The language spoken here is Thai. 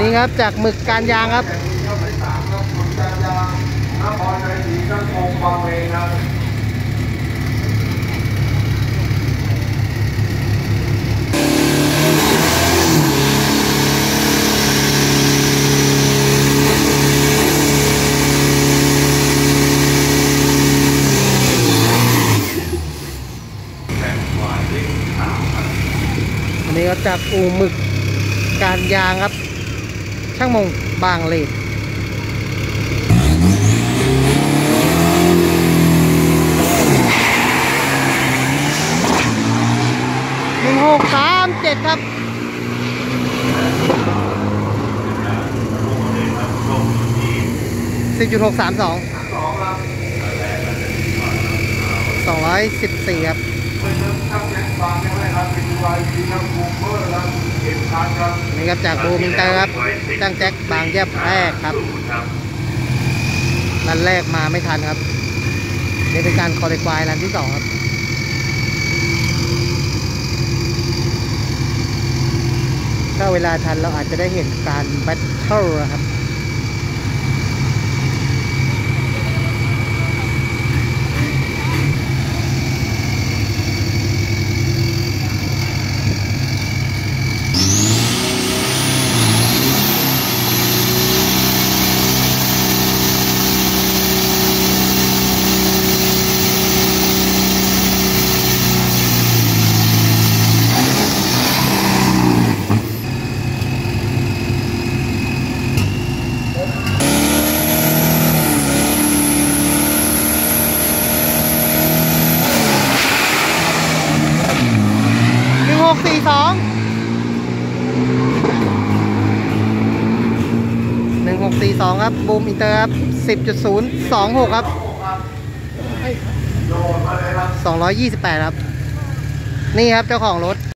นี้ครับจากหมึกการยางครับอันนี้ก็จากอู่หมึกการยางครับ ช่างมงบางเลนหนึ่งหกสามเจ็ดครับสิบจุดหกสามสองสองร้อยสิบสี่ครับ นี่ครับจากบูมอินเตอร์ครับช่างแจ็คบางหญ้าแพรกครับ run แรกมาไม่ทันครับนี่เป็นการ qualify run ที่สองครับถ้าเวลาทันเราอาจจะได้เห็นการ battle ครับ กสี่สองหนึ่งหกสี่สองครับบูมอินเตอร์ครับสิบจุดศูนย์สองหกครับสองร้อยยี่สิบแปดครับ นี่ครับเจ้าของรถ